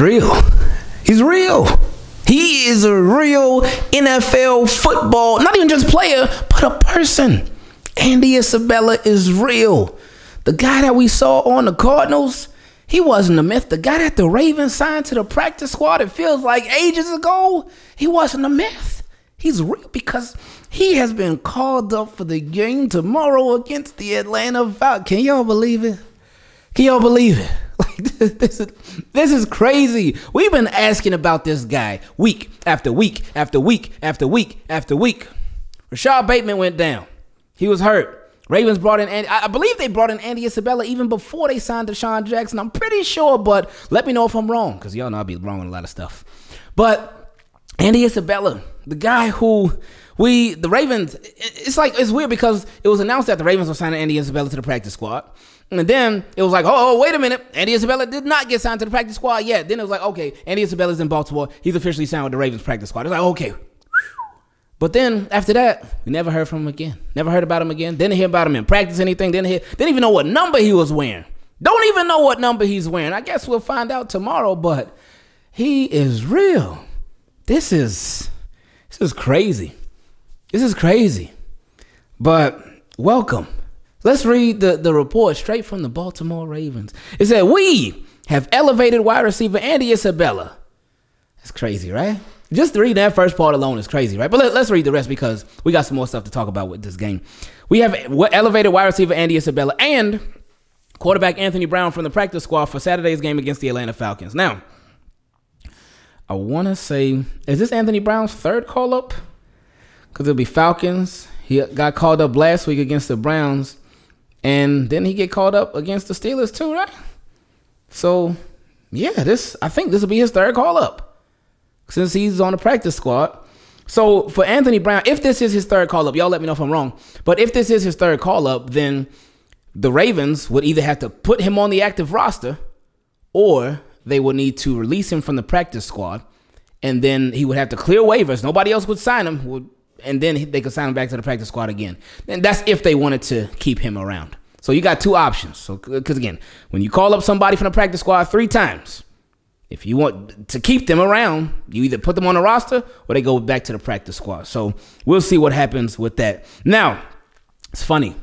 Real. He's real. He is a real NFL football, not even just player, but a person. Andy Isabella is real. The guy that we saw on the Cardinals, he wasn't a myth. The guy that the Ravens signed to the practice squad, it feels like ages ago, he wasn't a myth. He's real because he has been called up for the game tomorrow against the Atlanta Falcons. Can y'all believe it? Can y'all believe it? This, is this is crazy. We've been asking about this guy week after week after week after week after week. Rashod Bateman went down. He was hurt. Ravens brought in Andy. I believe they brought in Andy Isabella even before they signed DeSean Jackson. I'm pretty sure, but let me know if I'm wrong, because y'all know I'll be wrong on a lot of stuff. But Andy Isabella, the guy who we the Ravens, it's like it's weird because it was announced that the Ravens were signing Andy Isabella to the practice squad. And then it was like, oh, oh, wait a minute. Andy Isabella did not get signed to the practice squad yet. Then it was like, okay, Andy Isabella's in Baltimore. He's officially signed with the Ravens practice squad. It's like, okay. But then after that, we never heard from him again. Never heard about him again. Didn't hear about him in practice, anything. Didn't hear, didn't even know what number he was wearing. Don't even know what number he's wearing. I guess we'll find out tomorrow, but he is real. This is this is crazy. This is crazy. But welcome Let's read the, the report straight from the Baltimore Ravens. It said, We have elevated wide receiver Andy Isabella. That's crazy, right? Just to read that first part alone is crazy, right? But let, us read the rest because we got some more stuff to talk about with this game. We have elevated wide receiver Andy Isabella and quarterback Anthony Brown from the practice squad for Saturday's game against the Atlanta Falcons. Now, I want to say, is this Anthony Brown's third call up? Because it'll be Falcons. He got called up last week against the Browns. And then he get called up against the Steelers too, right? So yeah, this I think this will be his third call up since he's on the practice squad. So for Anthony Brown, if this is his third call up, y'all let me know if I'm wrong. But if this is his third call up, then the Ravens would either have to put him on the active roster or they would need to release him from the practice squad. And then he would have to clear waivers. Nobody else would sign him. Would and then they could sign him back to the practice squad again. And that's if they wanted to keep him around. So you got two options. So because again, when you call up somebody from the practice squad three times, if you want to keep them around, you either put them on the roster or they go back to the practice squad. So we'll see what happens with that. Now, it's funny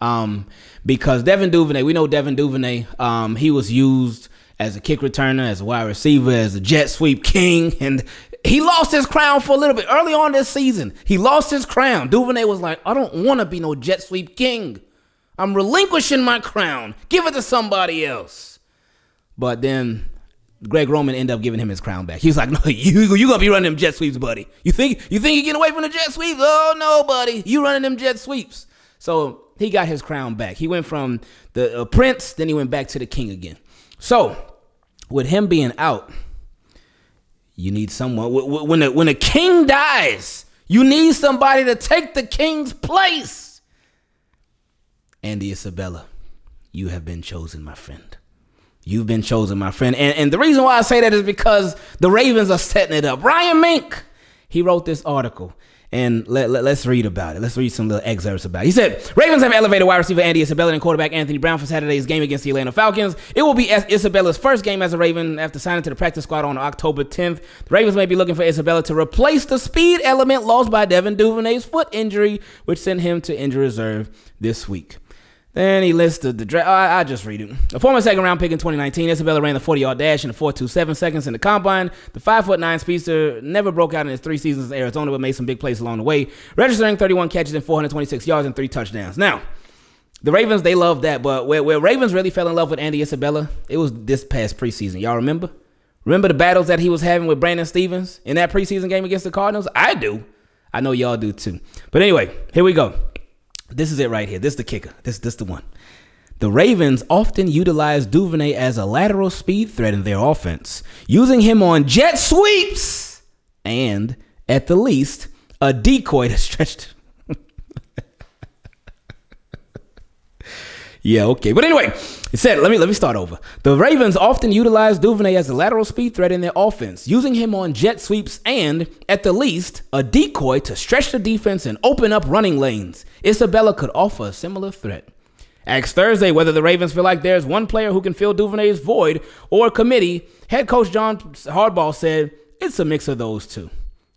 um, because Devin Duvernay, we know Devin Duvernay, um, he was used as a kick returner, as a wide receiver, as a jet sweep king, and he lost his crown for a little bit early on this season. He lost his crown. Duvernay was like, I don't want to be no jet sweep king. I'm relinquishing my crown. Give it to somebody else. But then Greg Roman ended up giving him his crown back. He was like, "No, you you gonna be running them jet sweeps, buddy. You think you think you're getting away from the jet sweeps? Oh no, buddy, you running them jet sweeps." So he got his crown back. He went from the uh, prince, then he went back to the king again. So with him being out, you need someone. When a, when a king dies, you need somebody to take the king's place. Andy Isabella, you have been chosen, my friend. You've been chosen, my friend. And, and the reason why I say that is because the Ravens are setting it up. Ryan Mink, he wrote this article and let, let, us read about it. Let's read some little excerpts about it. He said, Ravens have elevated wide receiver Andy Isabella and quarterback Anthony Brown for Saturday's game against the Atlanta Falcons. It will be Isabella's first game as a Raven after signing to the practice squad on October 10th. The Ravens may be looking for Isabella to replace the speed element lost by Devin Duvernay's foot injury, which sent him to injury reserve this week. Then he listed the draft. I, I just read it. A former second round pick in 2019, Isabella ran the 40 yard dash in the 4.27 seconds in the combine. The 5'9 speedster never broke out in his three seasons in Arizona, but made some big plays along the way, registering 31 catches and 426 yards and three touchdowns. Now, the Ravens, they love that, but where, where Ravens really fell in love with Andy Isabella, it was this past preseason. Y'all remember? Remember the battles that he was having with Brandon Stephens in that preseason game against the Cardinals? I do. I know y'all do too. But anyway, here we go. This is it right here. This is the kicker. This this the one. The Ravens often utilize Duvernay as a lateral speed threat in their offense, using him on jet sweeps and, at the least, a decoy to stretch. Yeah, okay. But anyway, it said, let me let me start over. The Ravens often utilize Duvernay as a lateral speed threat in their offense, using him on jet sweeps and, at the least, a decoy to stretch the defense and open up running lanes. Isabella could offer a similar threat. Asked Thursday whether the Ravens feel like there's one player who can fill Duvernay's void or a committee, head coach John Harbaugh said it's a mix of those two.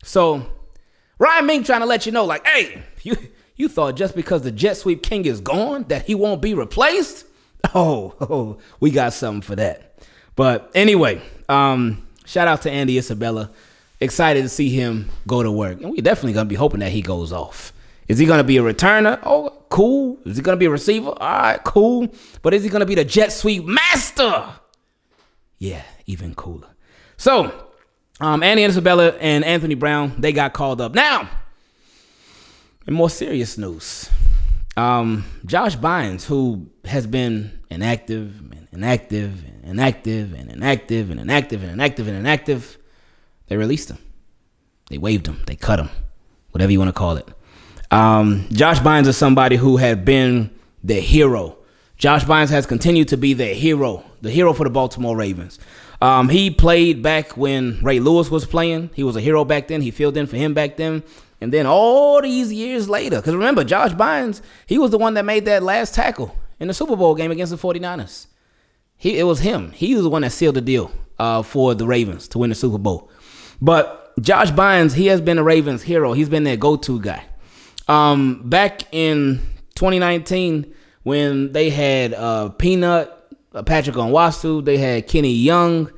So Ryan Mink trying to let you know, like, hey, you you thought just because the jet sweep king is gone that he won't be replaced? Oh, oh we got something for that. But anyway, um, shout out to Andy Isabella. Excited to see him go to work. And we're definitely gonna be hoping that he goes off. Is he gonna be a returner? Oh, cool. Is he gonna be a receiver? All right, cool. But is he gonna be the jet sweep master? Yeah, even cooler. So, um, Andy Isabella and Anthony Brown, they got called up. Now, in more serious news, um, Josh Bynes, who has been inactive and inactive and inactive and inactive and inactive and inactive and inactive, they released him. They waived him. They cut him. Whatever you want to call it. Um, Josh Bynes is somebody who had been the hero. Josh Bynes has continued to be the hero, the hero for the Baltimore Ravens. Um, he played back when Ray Lewis was playing. He was a hero back then. He filled in for him back then. And then all these years later, because remember, Josh Bynes, he was the one that made that last tackle in the Super Bowl game against the 49ers. He, it was him. He was the one that sealed the deal uh, for the Ravens to win the Super Bowl. But Josh Bynes, he has been a Ravens hero. He's been their go-to guy. Um, back in 2019, when they had uh, Peanut, uh, Patrick Onwuasor, they had Kenny Young.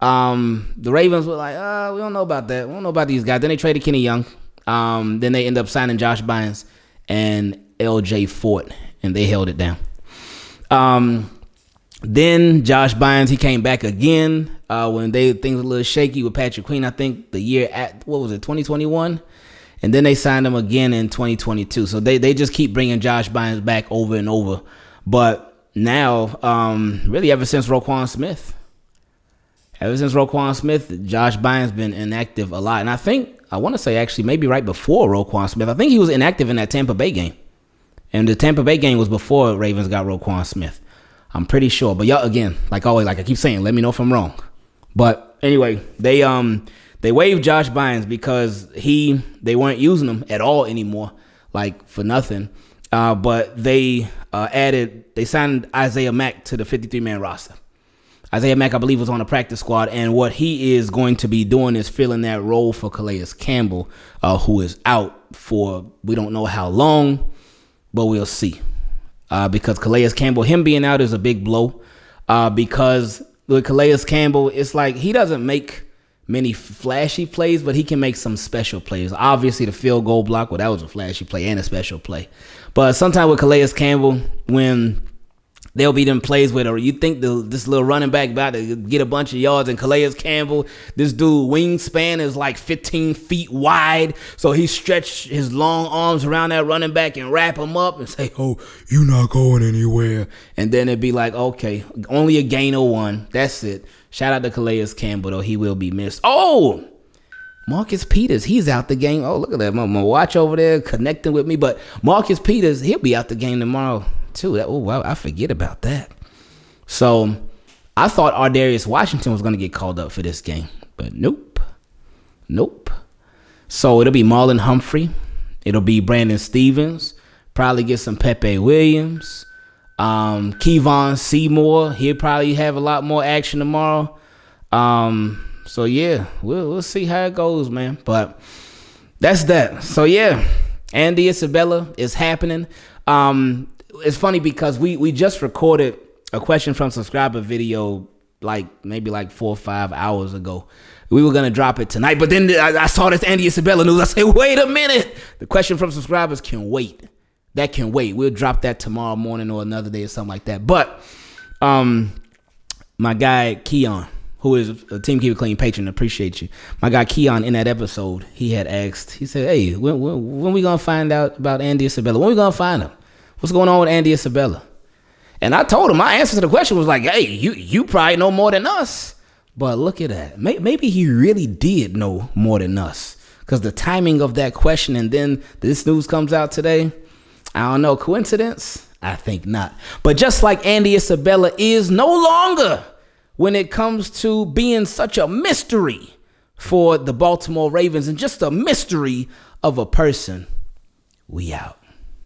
Um, the Ravens were like, uh, we don't know about that. We don't know about these guys. Then they traded Kenny Young. Um, then they end up signing Josh Bynes and LJ Fort, and they held it down. Um, then Josh Bynes, he came back again uh, when they things were a little shaky with Patrick Queen. I think the year at what was it, 2021, and then they signed him again in 2022. So they they just keep bringing Josh Bynes back over and over. But now, um, really, ever since Roquan Smith, ever since Roquan Smith, Josh Bynes been inactive a lot, and I think I want to say actually maybe right before Roquan Smith. I think he was inactive in that Tampa Bay game. And the Tampa Bay game was before Ravens got Roquan Smith. I'm pretty sure. But y'all again, like always, like I keep saying, let me know if I'm wrong. But anyway, they um they waived Josh Bynes because he they weren't using him at all anymore, like for nothing. Uh, but they uh, added they signed Isaiah Mack to the 53 man roster. Isaiah Mack, I believe, was on the practice squad, and what he is going to be doing is filling that role for Calais Campbell, uh, who is out for we don't know how long, but we'll see. Uh, because Calais Campbell, him being out is a big blow. Uh, because with Calais Campbell, it's like he doesn't make many flashy plays, but he can make some special plays. Obviously, the field goal block, well, that was a flashy play and a special play. But sometimes with Calais Campbell, when There'll be them plays with, where you think the, this little running back about to get a bunch of yards, and Calais Campbell, this dude wingspan is like 15 feet wide, so he stretched his long arms around that running back and wrap him up and say, "Oh, you not going anywhere." And then it'd be like, "Okay, only a gain of one. That's it." Shout out to Calais Campbell though, he will be missed. Oh. Marcus Peters, he's out the game. Oh, look at that. My, my watch over there connecting with me. But Marcus Peters, he'll be out the game tomorrow too. That, oh, wow, I forget about that. So I thought Ar'Darius Washington was going to get called up for this game, but nope, nope. So it'll be Marlon Humphrey, it'll be Brandon Stephens, probably get some Pepe Williams, um, Kevon Seymour. He'll probably have a lot more action tomorrow. Um, so yeah, we'll we'll see how it goes, man. But that's that. So yeah, Andy Isabella is happening. Um, it's funny because we we just recorded a question from subscriber video like maybe like four or five hours ago. We were gonna drop it tonight, but then I, I saw this Andy Isabella news. I said, wait a minute. The question from subscribers can wait. That can wait. We'll drop that tomorrow morning or another day or something like that. But um my guy Keon, who is a Team Keep It Clean patron, appreciate you. My guy Keon in that episode, he had asked, he said, Hey, when, when, when we gonna find out about Andy Isabella? When we gonna find him? What's going on with Andy Isabella? And I told him my answer to the question was like, hey, you you probably know more than us. But look at that. Maybe he really did know more than us. Because the timing of that question and then this news comes out today, I don't know. Coincidence? I think not. But just like Andy Isabella is no longer when it comes to being such a mystery for the Baltimore Ravens and just a mystery of a person, we out.